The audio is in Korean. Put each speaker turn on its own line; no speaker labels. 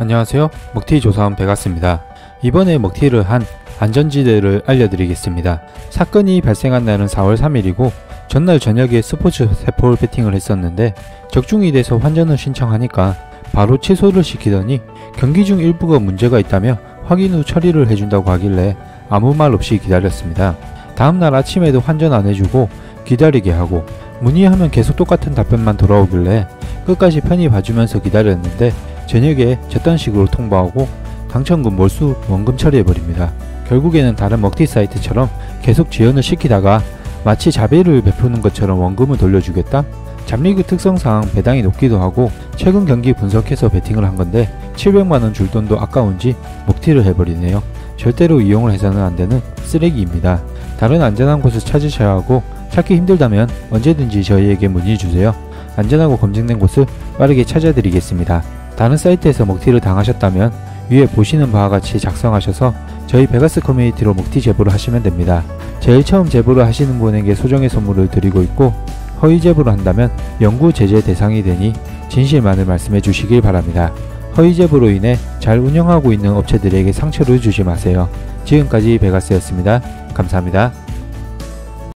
안녕하세요. 먹튀 조사원 베가스입니다. 이번에 먹튀를 한 안전지대를 알려드리겠습니다. 사건이 발생한 날은 4월 3일이고 전날 저녁에 스포츠 세포를 배팅을 했었는데 적중이 돼서 환전을 신청하니까 바로 취소를 시키더니 경기 중 일부가 문제가 있다며 확인 후 처리를 해준다고 하길래 아무 말 없이 기다렸습니다. 다음날 아침에도 환전 안 해주고 기다리게 하고 문의하면 계속 똑같은 답변만 돌아오길래 끝까지 편히 봐주면서 기다렸는데 저녁에 저딴 식으로 통보하고 당첨금 몰수 원금 처리해버립니다. 결국에는 다른 먹튀 사이트처럼 계속 지연을 시키다가 마치 자비를 베푸는 것처럼 원금을 돌려주겠다? 잡리그 특성상 배당이 높기도 하고 최근 경기 분석해서 베팅을 한 건데 700만원 줄 돈도 아까운지 먹튀를 해버리네요. 절대로 이용을 해서는 안 되는 쓰레기입니다. 다른 안전한 곳을 찾으셔야 하고 찾기 힘들다면 언제든지 저희에게 문의 주세요. 안전하고 검증된 곳을 빠르게 찾아드리겠습니다. 다른 사이트에서 먹튀를 당하셨다면 위에 보시는 바와 같이 작성하셔서 저희 베가스 커뮤니티로 먹튀 제보를 하시면 됩니다. 제일 처음 제보를 하시는 분에게 소정의 선물을 드리고 있고 허위 제보를 한다면 영구 제재 대상이 되니 진실만을 말씀해 주시길 바랍니다. 허위 제보로 인해 잘 운영하고 있는 업체들에게 상처를 주지 마세요. 지금까지 베가스였습니다. 감사합니다.